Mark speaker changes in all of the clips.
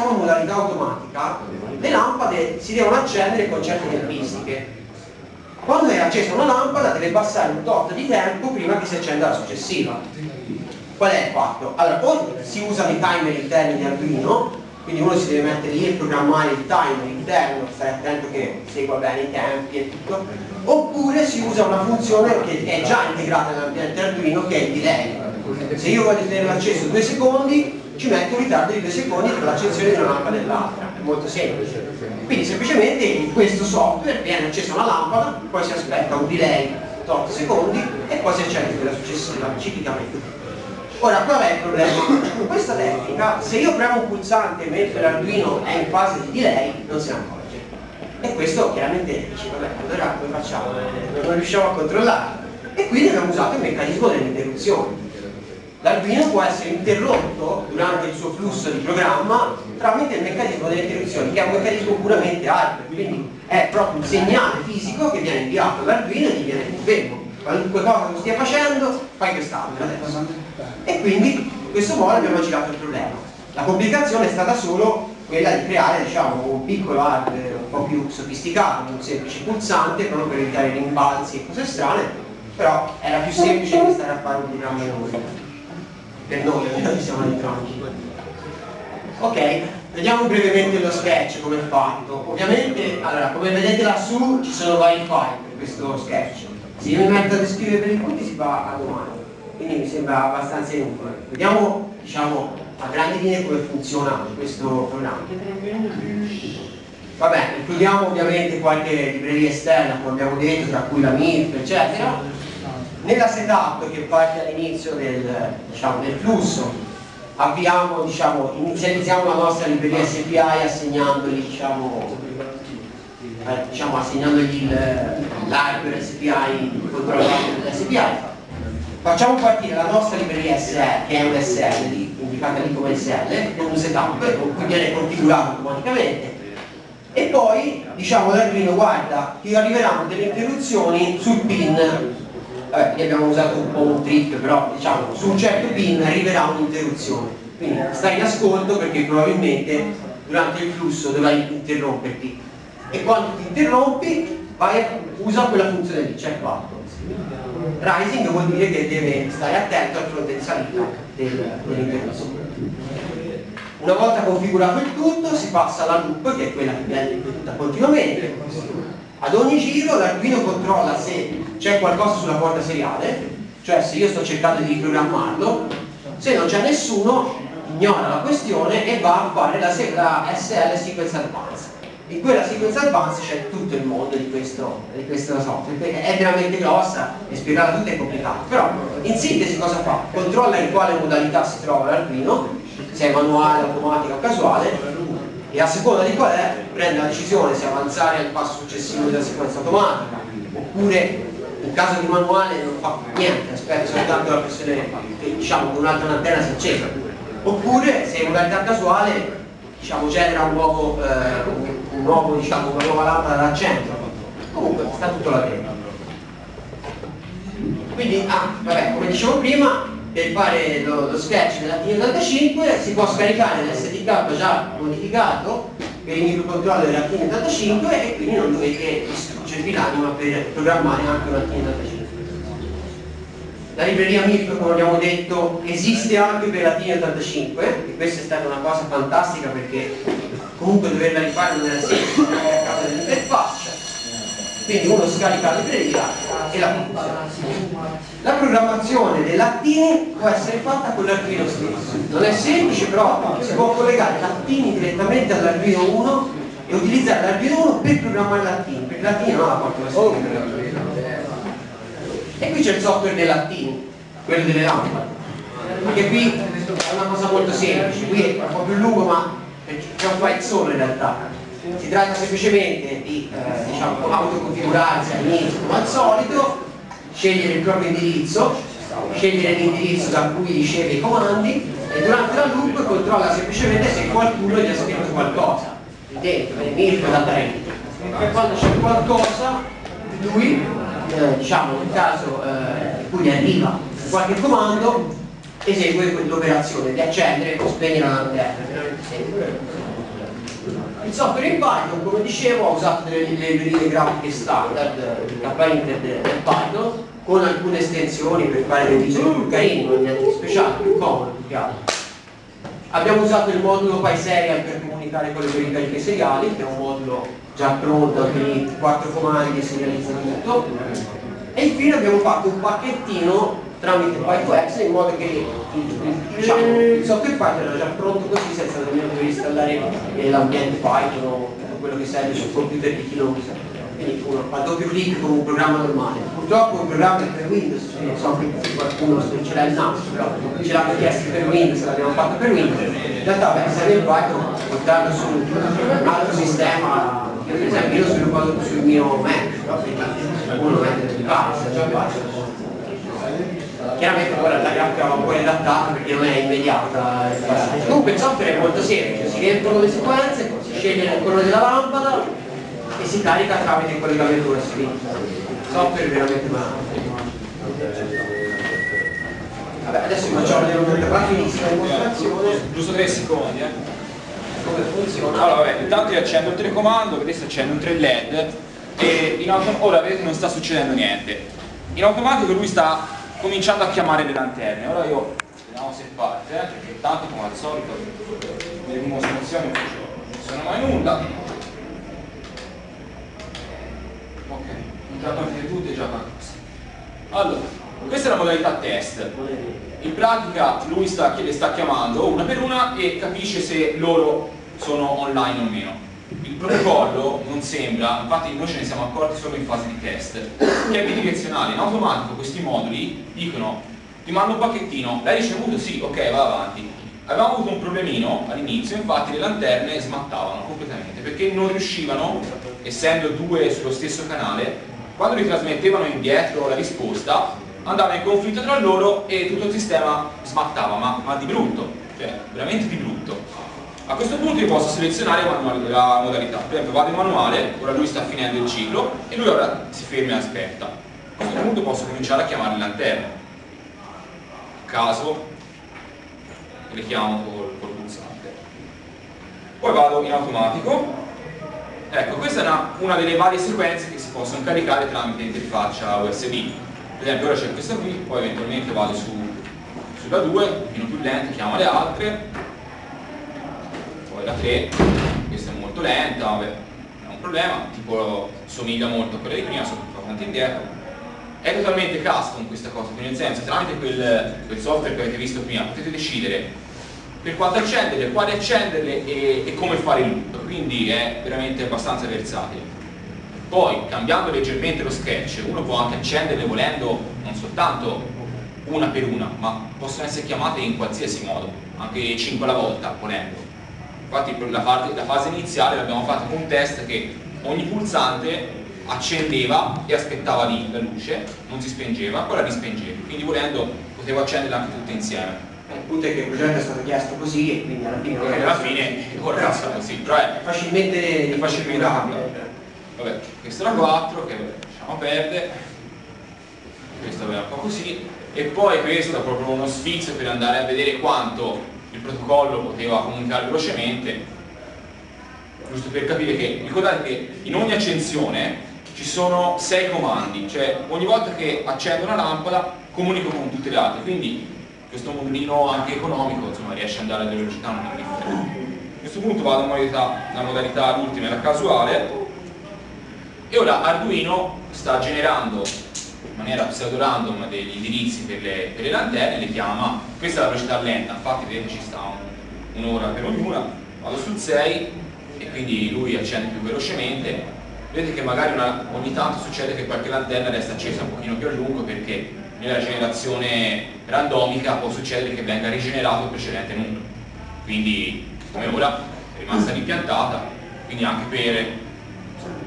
Speaker 1: siamo modalità automatica, le lampade si devono accendere con certe tempistiche. Quando è accesa una lampada deve passare un tot di tempo prima che si accenda la successiva. Qual è il fatto? Allora, o si usano i timer interni di Arduino, quindi uno si deve mettere lì e programmare il timer interno, stare attento che segua bene i tempi e tutto, oppure si usa una funzione che è già integrata nell'ambiente Arduino che è il delay. Se io voglio tenerlo acceso due secondi, ci metto un ritardo di due secondi per l'accensione di una lampada dell'altra, è molto semplice. Quindi semplicemente in questo software viene accesa una lampada, poi si aspetta un delay 8 secondi e poi si accende quella successiva, ciclicamente. Ora qual è il problema? Con questa tecnica, se io premo un pulsante mentre l'Arduino è in fase di delay, non se ne accorge. E questo chiaramente dice, vabbè, allora come facciamo? Non riusciamo a controllare. E quindi abbiamo usato il meccanismo dell'interruzione. L'Arduino può essere interrotto durante il suo flusso di programma tramite il meccanismo delle interruzioni, che è un meccanismo puramente hardware, quindi è proprio un segnale fisico che viene inviato all'Arduino e gli viene fermo. Qualunque cosa tu stia facendo, fai quest'altro adesso. E quindi in questo modo abbiamo girato il problema. La complicazione è stata solo quella di creare diciamo, un piccolo hardware un po' più sofisticato, un semplice pulsante proprio per evitare rimbalzi e cose strane, però era più semplice che stare a fare un programma enorme noi, almeno ci siamo elettronici. Ok, vediamo brevemente lo sketch come è fatto. Ovviamente, allora, come vedete lassù ci sono vari file per questo sketch. Se io mi metto a descrivere per i punti si va a domani, quindi mi sembra abbastanza inutile. Vediamo, diciamo, a grandi linee come funziona questo programma. Va bene, includiamo ovviamente qualche libreria esterna, come abbiamo detto, tra cui la MIRF, eccetera nella setup che parte all'inizio del, diciamo, del, flusso abbiamo, diciamo, inizializziamo la nostra libreria SPI assegnandogli, diciamo, eh, diciamo, assegnandogli l'hardware SPI controllato dall'SPI facciamo partire la nostra libreria SL che è un SL indicata lì come SL con un setup con cui viene configurato automaticamente. E poi diciamo all'Arduino guarda ti arriveranno delle interruzioni sul pin vabbè, lì abbiamo usato un po' un trick, però diciamo su un certo pin arriverà un'interruzione. Quindi stai in ascolto perché probabilmente durante il flusso dovrai interromperti. E quando ti interrompi, vai, usa quella funzione lì, check fatto. Rising vuol dire che deve stare attento al fronte di salita del, dell'interruzione. Una volta configurato il tutto si passa alla loop che è quella che viene ripetuta continuamente ad ogni giro l'Arduino controlla se c'è qualcosa sulla porta seriale, cioè se io sto cercando di riprogrammarlo, se non c'è nessuno ignora la questione e va a fare la, la SL Sequence Advance. In quella Sequence Advance c'è tutto il mondo di questo, di questo software, perché è veramente grossa e spiegarla tutta è complicato. Però in sintesi cosa fa? Controlla in quale modalità si trova l'Arduino, se è manuale, automatica o casuale, e a seconda di qual è prende la decisione se avanzare al passo successivo della sequenza automatica oppure in caso di manuale non fa niente, aspetta soltanto la pressione che diciamo con un'altra antenna si accesa oppure se in modalità casuale diciamo genera un nuovo, eh, un nuovo diciamo, una nuova lampada da centro comunque sta tutto là dentro. Quindi ah, vabbè, come dicevo prima per fare lo, lo sketch della T85 si può scaricare l'SDK già modificato per i microcontroller della T85 e quindi non dovete distruggervi l'anima per programmare anche una T85 la libreria MIP come abbiamo detto esiste anche per la T85 e questa è stata una cosa fantastica perché comunque doverla rifare non era semplice a causa dell'interfaccia quindi uno scarica la libreria e la funziona. La programmazione dell'attini può essere fatta con l'Arduino stesso. Non è semplice però si può collegare l'attini direttamente all'Arduino 1 e utilizzare l'Arduino 1 per programmare l'attini, perché l'attini non ha porta oh. E qui c'è il software dell'attini, quello delle lampade. Perché qui è una cosa molto semplice, qui è un po' più lungo ma c'è un file solo in realtà si tratta semplicemente di eh, diciamo, autoconfigurarsi all'inizio come al solito, scegliere il proprio indirizzo, scegliere l'indirizzo da cui riceve i comandi e durante la loop controlla semplicemente se qualcuno gli ha scritto qualcosa dentro, nel MIRF data rete. E quando c'è qualcosa, lui, eh, diciamo nel caso eh, in cui arriva qualche comando, esegue l'operazione di accendere o spegnere la lanterna Il software in Python, come dicevo, ha usato delle librerie grafiche standard, la painter del Python, con alcune estensioni per fare dei disegni più carini, non niente speciale, più comodo, più chiaro. Abbiamo usato il modulo PySerial per comunicare con le verifiche seriali, che è un modulo già pronto, che quattro comandi serializzano tutto. E infine abbiamo fatto un pacchettino tramite Py2X in modo che diciamo, il software Python era già pronto così senza nemmeno dover installare l'ambiente Python o quello che serve sul computer di chi lo usa. Quindi uno fa doppio clic come un programma normale. Purtroppo il programma per Windows non so se qualcuno ce l'ha il NAS però ce l'hanno chiesto per Windows l'abbiamo fatto per Windows. In realtà per serve il Python portarlo su un altro sistema per esempio io l'ho sviluppato sul mio Mac uno mette di base già Python chiaramente ora la va un po' riadattata perché non è immediata. Comunque il software è molto semplice. Si riempiono le sequenze si sceglie il colore della lampada e si carica tramite il collegamento USB software è veramente male. Vabbè, adesso facciamo una rapidissima dimostrazione
Speaker 2: giusto 3 secondi eh.
Speaker 1: come funziona?
Speaker 2: Allora vabbè intanto io accendo il telecomando vedete sto accendo un 3 led e in ora vedete non sta succedendo niente. In automatico lui sta cominciando a chiamare le lanterne. Ora io vediamo se parte, eh, perché tanto come al solito le dimostrazioni non funzionano mai nulla. Ok, non già partite tutte, già qualcosa. Allora, questa è la modalità test. In pratica lui sta, le sta chiamando una per una e capisce se loro sono online o meno protocollo non sembra, infatti noi ce ne siamo accorti solo in fase di test, che è bidirezionale, in automatico questi moduli dicono ti mando un pacchettino, l'hai ricevuto? Sì, ok, va avanti. Avevamo avuto un problemino all'inizio, infatti le lanterne smattavano completamente, perché non riuscivano, essendo due sullo stesso canale, quando ritrasmettevano indietro la risposta, andava in conflitto tra loro e tutto il sistema smattava, ma, ma di brutto, cioè veramente di brutto. A questo punto io posso selezionare la modalità, per esempio vado in manuale, ora lui sta finendo il ciclo e lui ora si ferma e aspetta. A questo punto posso cominciare a chiamare lanterna. A caso le chiamo col, col pulsante. Poi vado in automatico. Ecco, questa è una, una, delle varie sequenze che si possono caricare tramite interfaccia USB. Per esempio ora c'è questa qui, poi eventualmente vado su, sulla 2, un pochino più lenta, chiamo le altre la 3 questa è molto lenta, vabbè, è un problema, tipo somiglia molto a quella di prima, sono avanti e indietro. È totalmente custom questa cosa, quindi nel senso tramite quel, quel software che avete visto prima potete decidere per quanto accenderle, quali accenderle e, e come fare il loop, quindi è veramente abbastanza versatile. Poi, cambiando leggermente lo sketch, uno può anche accenderle volendo non soltanto una per una, ma possono essere chiamate in qualsiasi modo, anche 5 alla volta, volendo infatti la, parte, la fase iniziale l'abbiamo fatta con un test che ogni pulsante accendeva e aspettava lì la luce, non si spengeva, poi la rispengevi, quindi volendo potevo accenderla anche tutte insieme.
Speaker 1: Eh, il punto è che il progetto è stato chiesto così e quindi alla fine
Speaker 2: è alla fine ora passa così, però è
Speaker 1: facilmente,
Speaker 2: è facilmente Vabbè, questa è la 4 che lasciamo perdere, questa è un po' così, e poi questo è proprio uno sfizio per andare a vedere quanto il protocollo poteva comunicare velocemente, giusto per capire che, ricordate che in ogni accensione ci sono sei comandi, cioè ogni volta che accendo una lampada comunico con tutte le altre, quindi questo modulino anche economico insomma, riesce ad andare a delle velocità non indifferenti. A questo punto vado in modalità, la modalità l'ultima è la casuale e ora Arduino sta generando maniera pseudo-random degli indirizzi per le, per le, lanterne, le chiama, questa è la velocità lenta, infatti vedete ci sta un'ora per ognuna, vado sul 6 e quindi lui accende più velocemente, vedete che magari una, ogni tanto succede che qualche lanterna resta accesa un pochino più a lungo perché nella generazione randomica può succedere che venga rigenerato il precedente numero, quindi come ora è rimasta ripiantata, quindi anche per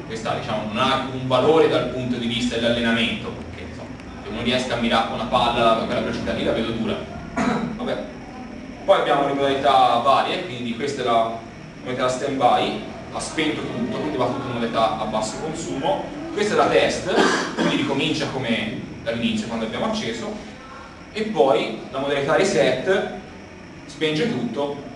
Speaker 2: questa diciamo, non ha un valore dal punto di vista dell'allenamento, non riesco a mirare con una palla a quella velocità lì la vedo dura. Vabbè. poi abbiamo le modalità varie quindi questa è la modalità stand by ha spento tutto quindi va tutto in modalità a basso consumo. Questa è la test quindi ricomincia come dall'inizio quando abbiamo acceso. E poi la modalità reset spenge tutto